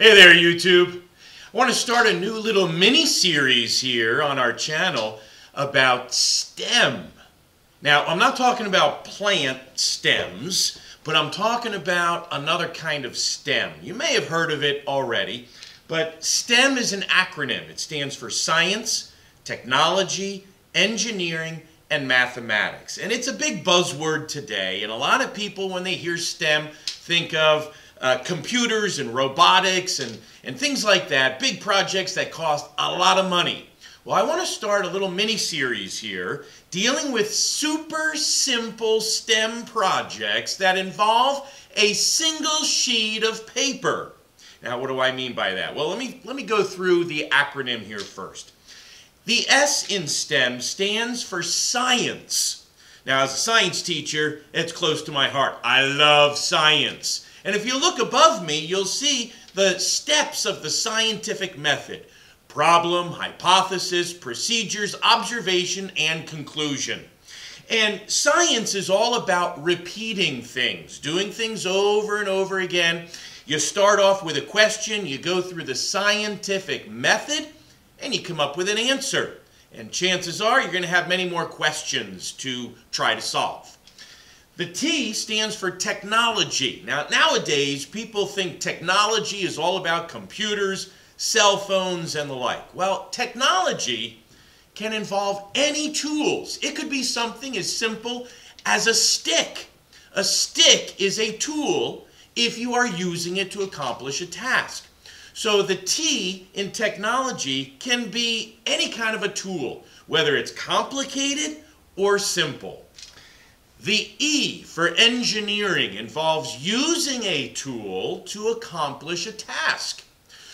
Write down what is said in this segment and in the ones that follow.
Hey there, YouTube. I want to start a new little mini series here on our channel about STEM. Now, I'm not talking about plant stems, but I'm talking about another kind of STEM. You may have heard of it already, but STEM is an acronym. It stands for science, technology, engineering, and mathematics. And it's a big buzzword today, and a lot of people, when they hear STEM, think of uh, computers and robotics and, and things like that, big projects that cost a lot of money. Well, I want to start a little mini series here dealing with super simple STEM projects that involve a single sheet of paper. Now, what do I mean by that? Well, let me, let me go through the acronym here first. The S in STEM stands for science. Now, as a science teacher, it's close to my heart. I love science. And if you look above me, you'll see the steps of the scientific method. Problem, hypothesis, procedures, observation, and conclusion. And science is all about repeating things, doing things over and over again. You start off with a question, you go through the scientific method, and you come up with an answer. And chances are you're going to have many more questions to try to solve. The T stands for technology. Now, nowadays, people think technology is all about computers, cell phones, and the like. Well, technology can involve any tools. It could be something as simple as a stick. A stick is a tool if you are using it to accomplish a task. So the T in technology can be any kind of a tool, whether it's complicated or simple. The E for engineering involves using a tool to accomplish a task.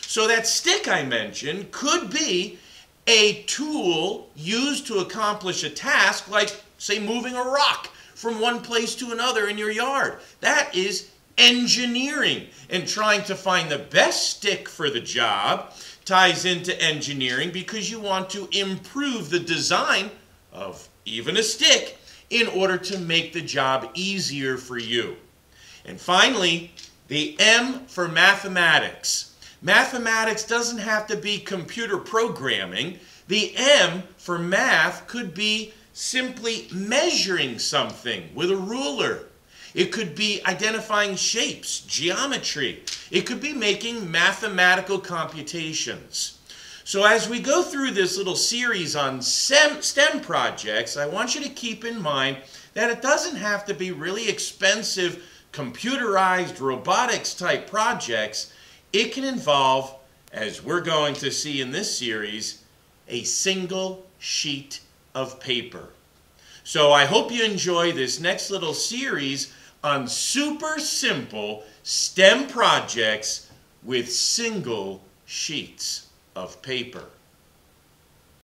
So that stick I mentioned could be a tool used to accomplish a task like, say, moving a rock from one place to another in your yard. That is engineering. And trying to find the best stick for the job ties into engineering because you want to improve the design of even a stick in order to make the job easier for you. And finally, the M for mathematics. Mathematics doesn't have to be computer programming. The M for math could be simply measuring something with a ruler. It could be identifying shapes, geometry. It could be making mathematical computations. So as we go through this little series on STEM projects, I want you to keep in mind that it doesn't have to be really expensive computerized robotics type projects. It can involve, as we're going to see in this series, a single sheet of paper. So I hope you enjoy this next little series on super simple STEM projects with single sheets of paper.